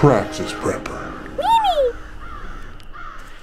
Praxis Prepper.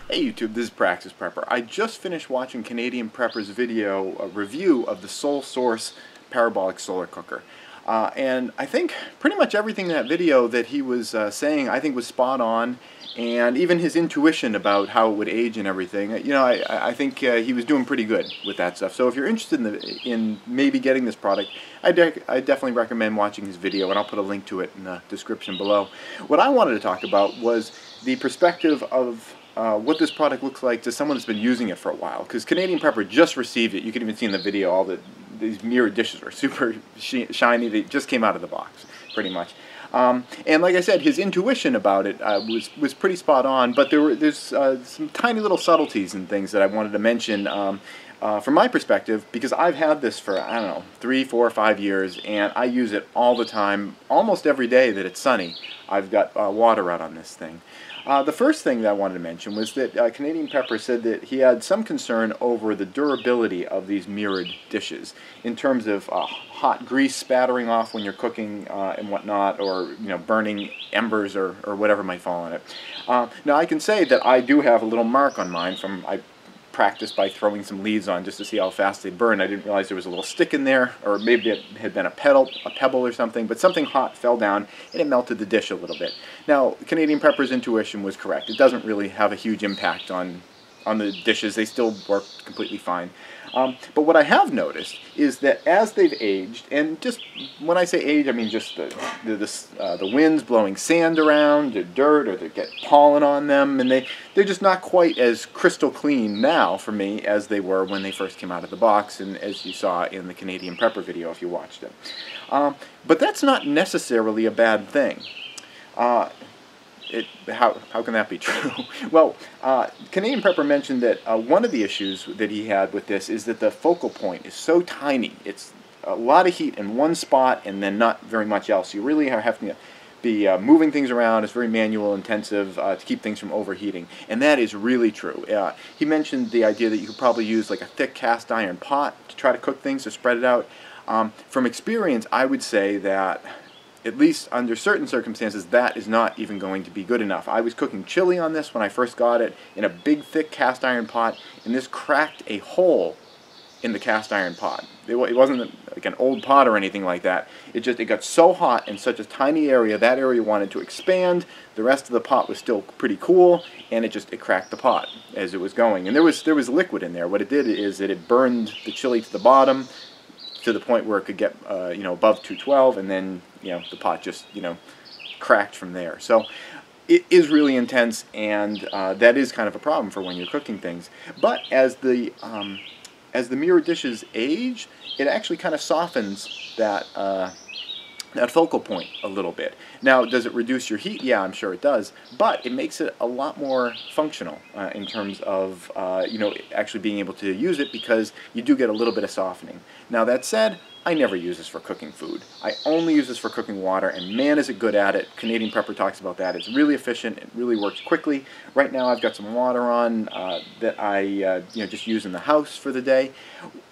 Hey YouTube, this is Praxis Prepper. I just finished watching Canadian Prepper's video, a review of the Solsource Parabolic Solar Cooker. Uh, and I think pretty much everything in that video that he was uh, saying I think was spot on and even his intuition about how it would age and everything, you know, I, I think uh, he was doing pretty good with that stuff. So if you're interested in, the, in maybe getting this product, I, de I definitely recommend watching his video, and I'll put a link to it in the description below. What I wanted to talk about was the perspective of uh, what this product looks like to someone that's been using it for a while. Because Canadian Prepper just received it. You can even see in the video all the these mirrored dishes are super shiny. They just came out of the box, pretty much. Um, and like I said, his intuition about it uh, was was pretty spot on. But there were there's uh, some tiny little subtleties and things that I wanted to mention. Um, uh, from my perspective, because I've had this for, I don't know, three, four, five years, and I use it all the time, almost every day that it's sunny. I've got uh, water out on this thing. Uh, the first thing that I wanted to mention was that uh, Canadian Prepper said that he had some concern over the durability of these mirrored dishes in terms of uh, hot grease spattering off when you're cooking uh, and whatnot, or you know burning embers or, or whatever might fall on it. Uh, now I can say that I do have a little mark on mine from I practice by throwing some leaves on just to see how fast they burn. I didn't realize there was a little stick in there, or maybe it had been a pedal, a pebble or something, but something hot fell down and it melted the dish a little bit. Now, Canadian Prepper's intuition was correct. It doesn't really have a huge impact on on the dishes. They still work completely fine. Um, but what I have noticed is that as they've aged, and just when I say age, I mean just the the, the, uh, the winds blowing sand around, the dirt, or they get pollen on them, and they they're just not quite as crystal clean now for me as they were when they first came out of the box, and as you saw in the Canadian Prepper video if you watched it. Um, but that's not necessarily a bad thing. Uh, it, how, how can that be true? well, uh, Canadian Prepper mentioned that uh, one of the issues that he had with this is that the focal point is so tiny. It's a lot of heat in one spot and then not very much else. You really are having to be uh, moving things around. It's very manual intensive uh, to keep things from overheating. And that is really true. Uh, he mentioned the idea that you could probably use like a thick cast iron pot to try to cook things to spread it out. Um, from experience, I would say that at least under certain circumstances, that is not even going to be good enough. I was cooking chili on this when I first got it in a big, thick cast iron pot, and this cracked a hole in the cast iron pot. It, it wasn't like an old pot or anything like that. It just it got so hot in such a tiny area, that area wanted to expand. The rest of the pot was still pretty cool, and it just it cracked the pot as it was going. And there was there was liquid in there. What it did is that it burned the chili to the bottom, to the point where it could get uh, you know above 212 and then you know the pot just you know cracked from there so it is really intense and uh, that is kind of a problem for when you're cooking things but as the um, as the mirror dishes age it actually kind of softens that uh, that focal point a little bit. Now, does it reduce your heat? Yeah, I'm sure it does, but it makes it a lot more functional uh, in terms of, uh, you know, actually being able to use it because you do get a little bit of softening. Now, that said, I never use this for cooking food. I only use this for cooking water, and man is it good at it. Canadian Prepper talks about that. It's really efficient. It really works quickly. Right now I've got some water on uh, that I uh, you know, just use in the house for the day.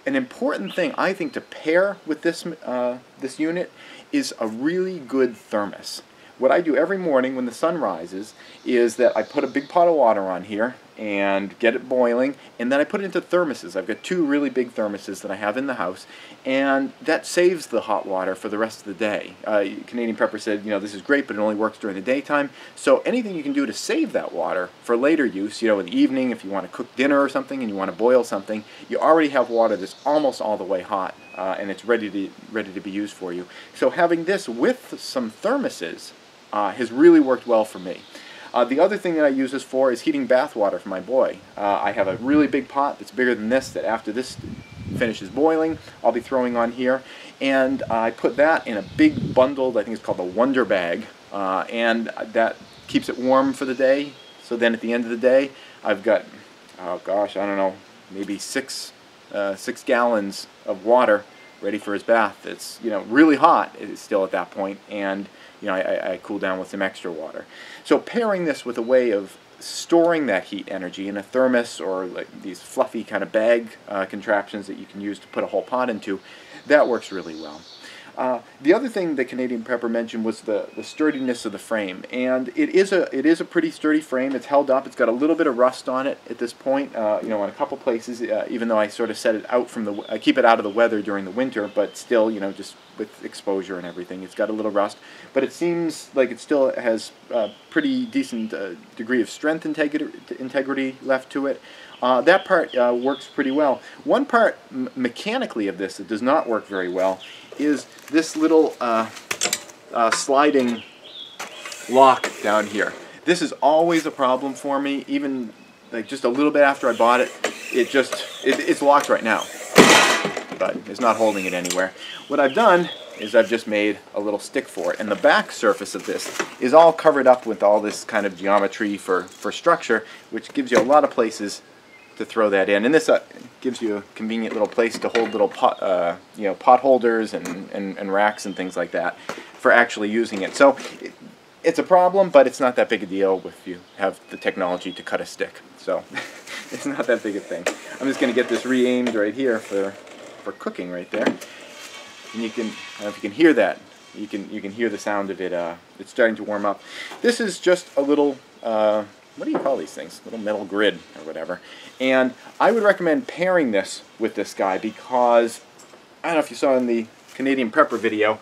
An important thing, I think, to pair with this, uh, this unit is a really good thermos. What I do every morning when the sun rises is that I put a big pot of water on here and get it boiling and then I put it into thermoses. I've got two really big thermoses that I have in the house and that saves the hot water for the rest of the day. Uh, Canadian Prepper said, you know, this is great but it only works during the daytime. So anything you can do to save that water for later use, you know, in the evening if you want to cook dinner or something and you want to boil something, you already have water that's almost all the way hot uh, and it's ready to, ready to be used for you. So having this with some thermoses uh, has really worked well for me. Uh, the other thing that I use this for is heating bath water for my boy. Uh, I have a really big pot that's bigger than this that after this finishes boiling, I'll be throwing on here. And I put that in a big bundled, I think it's called the Wonderbag, uh, and that keeps it warm for the day. So then at the end of the day, I've got, oh gosh, I don't know, maybe six, uh, six gallons of water ready for his bath. It's you know really hot it's still at that point, and you know I, I cool down with some extra water. So pairing this with a way of storing that heat energy in a thermos or like these fluffy kind of bag uh, contraptions that you can use to put a whole pot into, that works really well. Uh, the other thing that Canadian Prepper mentioned was the, the sturdiness of the frame, and it is a it is a pretty sturdy frame. It's held up. It's got a little bit of rust on it at this point. Uh, you know, in a couple places, uh, even though I sort of set it out from the I keep it out of the weather during the winter, but still, you know, just with exposure and everything, it's got a little rust. But it seems like it still has a pretty decent uh, degree of strength integrity integrity left to it. Uh, that part uh, works pretty well. One part mechanically of this that does not work very well is this little uh, uh, sliding lock down here. This is always a problem for me, even like just a little bit after I bought it. It just, it, it's locked right now, but it's not holding it anywhere. What I've done is I've just made a little stick for it. And the back surface of this is all covered up with all this kind of geometry for, for structure, which gives you a lot of places to throw that in. And this uh, gives you a convenient little place to hold little pot, uh, you know, pot holders and, and, and, racks and things like that for actually using it. So it, it's a problem, but it's not that big a deal if you have the technology to cut a stick. So it's not that big a thing. I'm just going to get this re-aimed right here for, for cooking right there. And you can, I don't know if you can hear that. You can, you can hear the sound of it. Uh, it's starting to warm up. This is just a little uh, what do you call these things? Little metal grid or whatever. And I would recommend pairing this with this guy because, I don't know if you saw in the Canadian Prepper video,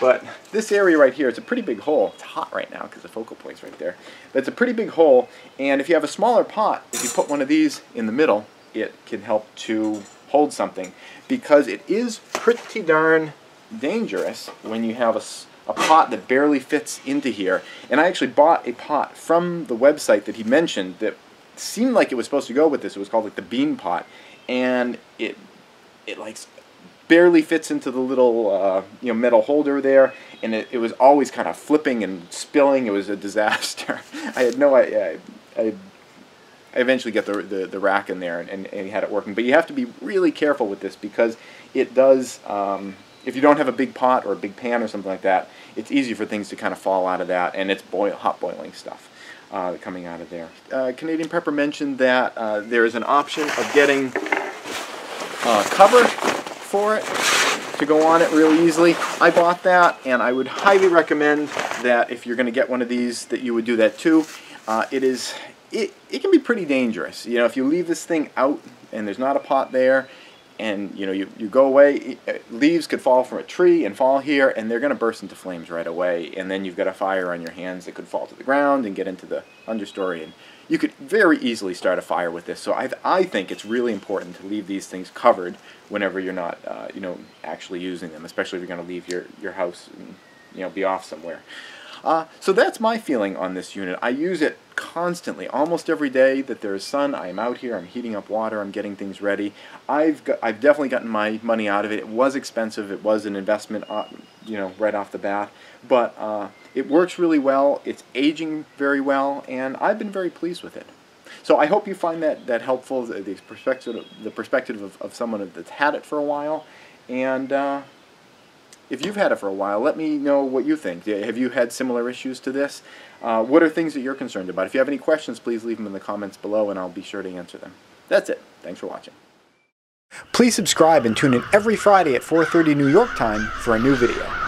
but this area right here, it's a pretty big hole. It's hot right now because the focal point's right there. But it's a pretty big hole, and if you have a smaller pot, if you put one of these in the middle, it can help to hold something because it is pretty darn dangerous when you have a a pot that barely fits into here. And I actually bought a pot from the website that he mentioned that seemed like it was supposed to go with this. It was called like the bean pot, and it it like barely fits into the little uh, you know metal holder there, and it, it was always kind of flipping and spilling. It was a disaster. I had no idea. I, I, I eventually got the, the, the rack in there and, and, and, had it working. But you have to be really careful with this because it does um, if you don't have a big pot or a big pan or something like that, it's easy for things to kind of fall out of that, and it's boil, hot boiling stuff uh, coming out of there. Uh, Canadian Prepper mentioned that uh, there is an option of getting uh, cover for it to go on it really easily. I bought that, and I would highly recommend that if you're going to get one of these, that you would do that too. Uh, it is it, it can be pretty dangerous. You know, if you leave this thing out and there's not a pot there, and you know you, you go away uh, leaves could fall from a tree and fall here and they're going to burst into flames right away and then you've got a fire on your hands that could fall to the ground and get into the understory and you could very easily start a fire with this so I, I think it's really important to leave these things covered whenever you're not uh, you know actually using them especially if you're going to leave your, your house and you know be off somewhere uh, so that's my feeling on this unit. I use it constantly, almost every day that there is sun. I am out here, I'm heating up water, I'm getting things ready. I've, got, I've definitely gotten my money out of it. It was expensive, it was an investment, uh, you know, right off the bat, but uh, it works really well, it's aging very well, and I've been very pleased with it. So I hope you find that, that helpful, the, perspective, the perspective of, of someone that's had it for a while, and uh, if you've had it for a while, let me know what you think. Have you had similar issues to this? Uh, what are things that you're concerned about? If you have any questions, please leave them in the comments below and I'll be sure to answer them. That's it. Thanks for watching. Please subscribe and tune in every Friday at 4.30 New York time for a new video.